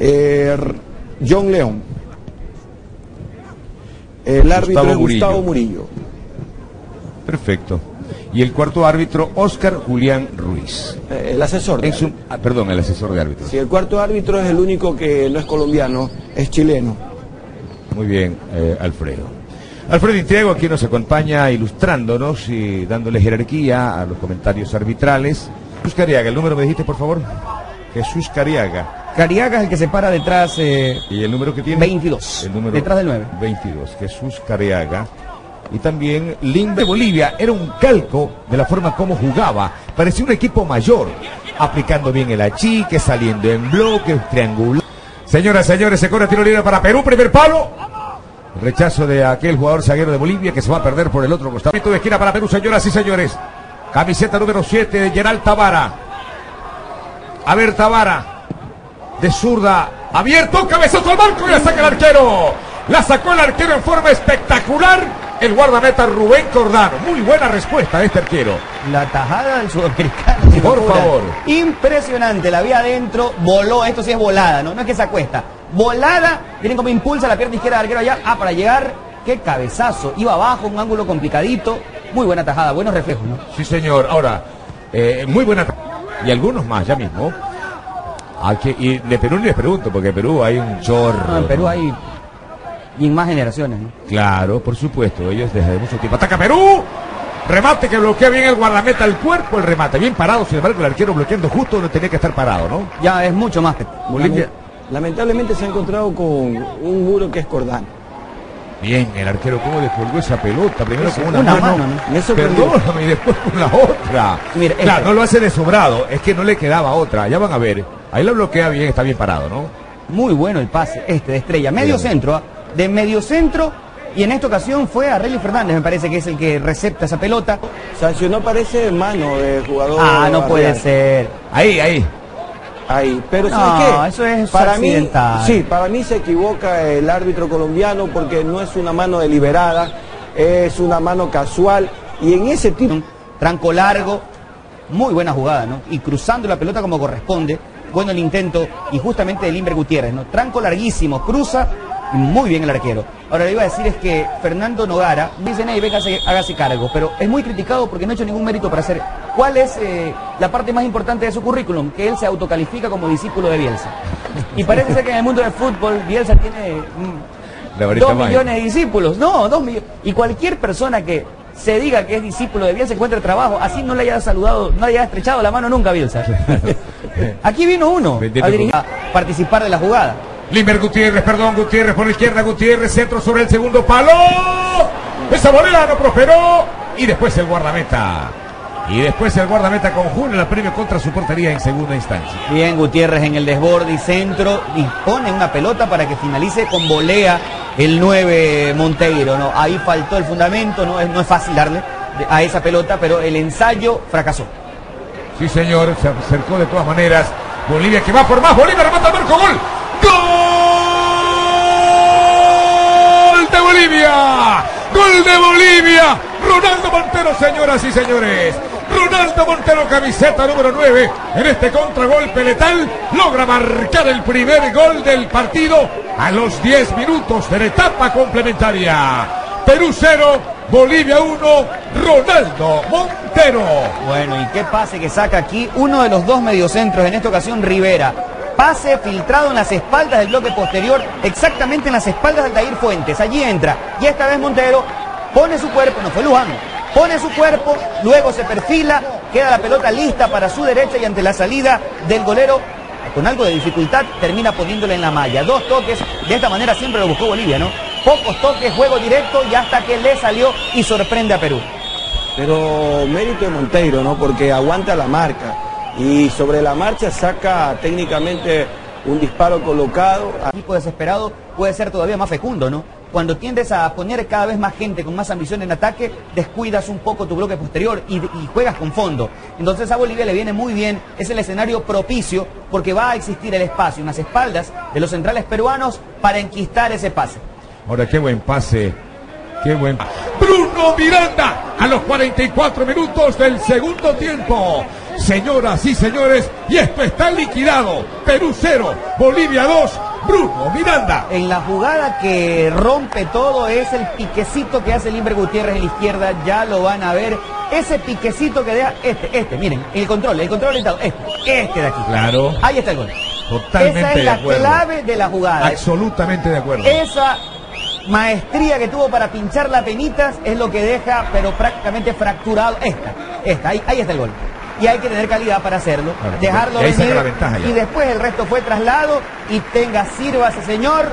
eh, John León. El árbitro Gustavo es Gustavo Murillo. Murillo. Perfecto. Y el cuarto árbitro, Oscar Julián Ruiz. Eh, el asesor. de En su- ah, perdón, el asesor de árbitros. Si el cuarto árbitro es el único que no es colombiano, es chileno. Muy bien, eh, Alfredo. Alfredo Intriego aquí nos acompaña ilustrándonos y dándole jerarquía a los comentarios arbitrales. Jesús Cariaga, el número me dijiste, por favor. Jesús Cariaga. Cariaga es el que se para detrás eh, ¿Y el número que tiene? 22. El número Detrás del 9. 22. Jesús Cariaga. Y también Lin de Bolivia. Era un calco de la forma como jugaba. Parecía un equipo mayor. Aplicando bien el achique, saliendo en bloque, triangular. Señoras, señores, se corre tiro libre para Perú. Primer palo. Rechazo de aquel jugador zaguero de Bolivia que se va a perder por el otro costado. De esquina para Perú, señoras y señores. Camiseta número 7 de Gerald Tavara. A ver, Tavara. De zurda. Abierto, cabezazo al marco y la saca el arquero. La sacó el arquero en forma espectacular. El guardameta Rubén Cordano. Muy buena respuesta de este arquero. La tajada del sudamericano. Por locura. favor. Impresionante, la vi adentro, voló, esto sí es volada, ¿no? No es que se acuesta. Volada, miren cómo impulsa la pierna izquierda del arquero allá. Ah, para llegar, qué cabezazo. Iba abajo, un ángulo complicadito. Muy buena tajada, buenos reflejos, ¿no? Sí, señor. Ahora, eh, muy buena. Y algunos más, ya mismo. Hay que- y de Perú ni les pregunto, porque en Perú hay un chorro. No, en Perú ¿no? hay. Y en más generaciones, ¿no? Claro, por supuesto, ellos desde mucho tiempo. ¡Ataca Perú! Remate que bloquea bien el guardameta al cuerpo, el remate. Bien parado, sin embargo, el arquero bloqueando justo donde tenía que estar parado, ¿no? Ya es mucho más. Bolivia. Lamentablemente se ha encontrado con un muro que es Cordán. Bien, el arquero cómo descolgó esa pelota, primero con una, una mano, perdóname, y después con la otra. Mira, claro, este. no lo hace de sobrado, es que no le quedaba otra, ya van a ver. Ahí lo bloquea bien, está bien parado, ¿no? Muy bueno el pase, este de estrella. Medio Bien. centro, ¿ah? de medio centro. Y en esta ocasión fue a Relly Fernández, me parece que es el que recepta esa pelota. Sancionó parece mano del jugador. Ah, no puede ser. Ahí, ahí. Ahí, pero No, ¿sabes qué? eso es para mí, sí, para mí se equivoca el árbitro colombiano porque no es una mano deliberada, es una mano casual y en ese tipo Un tranco largo, muy buena jugada, ¿no? Y cruzando la pelota como corresponde. Bueno el intento y justamente de Limber Gutiérrez, ¿no? Tranco larguísimo, cruza muy bien el arquero. Ahora le iba a decir es que Fernando Nogara, dicen, hey, venga, hágase, hágase cargo, pero es muy criticado porque no ha hecho ningún mérito para hacer. ¿Cuál es eh, la parte más importante de su currículum? Que él se autocalifica como discípulo de Bielsa. Y parece ser que en el mundo del fútbol Bielsa tiene mm, dos millones de discípulos. No, dos millones. Y cualquier persona que se diga que es discípulo de Bielsa encuentre trabajo, así no le haya saludado, no le haya estrechado la mano nunca a Bielsa. Aquí vino uno a, dirigir- a participar de la jugada. Limber Gutiérrez, perdón, Gutiérrez por la izquierda, Gutiérrez, centro sobre el segundo palo. Esa volea no prosperó. Y después el guardameta. Y después el guardameta con Julio la premio contra su portería en segunda instancia. Bien, Gutiérrez en el desborde y centro y pone una pelota para que finalice con volea el 9 Monteiro. ¿no? Ahí faltó el fundamento, no es, no es fácil darle a esa pelota, pero el ensayo fracasó. Sí, señor, se acercó de todas maneras. Bolivia que va por más. Bolivia remata al marco. ¡Gol ¡Gol de Bolivia! Ronaldo Montero, señoras y señores. Ronaldo Montero, camiseta número 9. En este contragolpe letal logra marcar el primer gol del partido a los 10 minutos de la etapa complementaria. Perú 0, Bolivia 1, Ronaldo Montero. Bueno, ¿y qué pase que saca aquí uno de los dos mediocentros, en esta ocasión Rivera? Pase filtrado en las espaldas del bloque posterior, exactamente en las espaldas de Aldair Fuentes. Allí entra. Y esta vez Montero pone su cuerpo, no fue Luján, pone su cuerpo, luego se perfila, queda la pelota lista para su derecha y ante la salida del golero, con algo de dificultad, termina poniéndola en la malla. Dos toques, de esta manera siempre lo buscó Bolivia, ¿no? Pocos toques, juego directo y hasta que le salió y sorprende a Perú. Pero mérito de Monteiro, ¿no? Porque aguanta la marca y sobre la marcha saca técnicamente un disparo colocado. equipo desesperado puede ser todavía más fecundo, ¿no? Cuando tiendes a poner cada vez más gente con más ambición en ataque, descuidas un poco tu bloque posterior y, y juegas con fondo. Entonces a Bolivia le viene muy bien, es el escenario propicio porque va a existir el espacio en las espaldas de los centrales peruanos para enquistar ese pase. Ahora, qué buen pase. Qué buen. Bruno Miranda a los 44 minutos del segundo tiempo. Señoras y señores, y esto está liquidado. Perú 0, Bolivia 2, Bruno Miranda. En la jugada que rompe todo es el piquecito que hace Limber Gutiérrez en la izquierda, ya lo van a ver. Ese piquecito que deja, este, este, miren, el control, el control orientado, este, este de aquí. Claro. Ahí está el gol. Totalmente Esa es de la acuerdo. clave de la jugada. Absolutamente de acuerdo. Esa maestría que tuvo para pinchar las penitas es lo que deja, pero prácticamente fracturado. Esta, esta, ahí, ahí está el gol. Y hay que tener calidad para hacerlo, Claro, dejarlo venir, la ventaja ya. y después el resto fue traslado y tenga sirva ese señor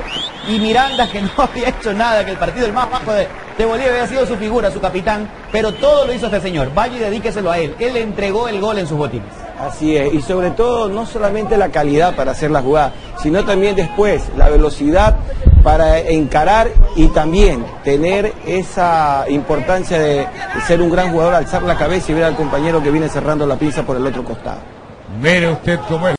y Miranda que no había hecho nada, que el partido el más bajo de, de Bolivia había sido su figura, su capitán, pero todo lo hizo este señor. Vaya y dedíqueselo a él. Él le entregó el gol en sus botines. Así es, y sobre todo no solamente la calidad para hacer la jugada, sino también después la velocidad para encarar y también tener esa importancia de, ser un gran jugador, alzar la cabeza y ver al compañero que viene cerrando la pinza por el otro costado. Mire usted cómo es.